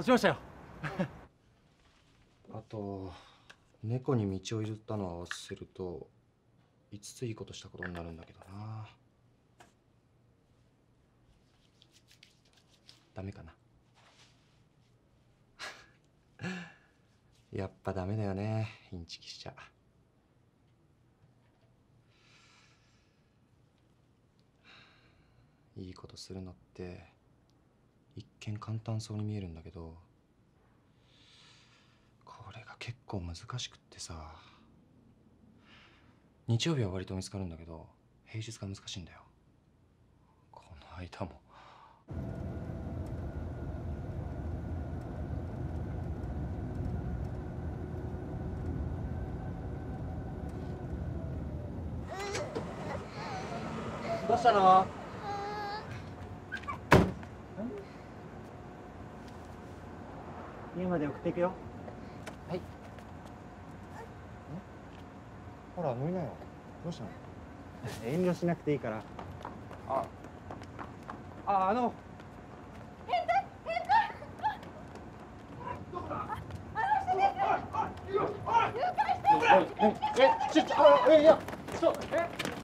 落ちましたよ。あと猫に道を譲ったのを合わせると5ついいことしたことになるんだけどな。ダメかな。やっぱダメだよねインチキしちゃ。いいことするのって。一見簡単そうに見えるんだけどこれが結構難しくってさ。日曜日は割と見つかるんだけど平日が難しいんだよ。この間も。どうしたの？家まで送っていくよ。はい。ほら乗りなよ。どうしたの？遠慮しなくていいから。あ。ああの。え、ちょ、ちょ、あ、え、いや、ちょ、え、